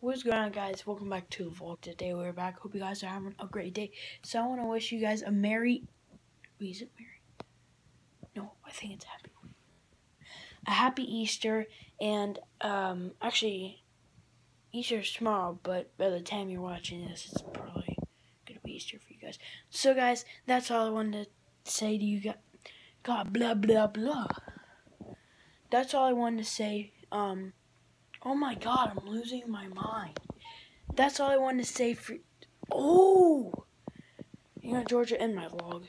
What's going on, guys? Welcome back to vlog. Today we're back. Hope you guys are having a great day. So I want to wish you guys a merry. Is it merry? No, I think it's happy. A happy Easter, and um, actually, Easter's tomorrow. But by the time you're watching this, it's probably gonna be Easter for you guys. So, guys, that's all I wanted to say to you guys. God, blah blah blah. That's all I wanted to say. Um. Oh my god, I'm losing my mind. That's all I wanted to say for. Oh! You know, Georgia, end my vlog.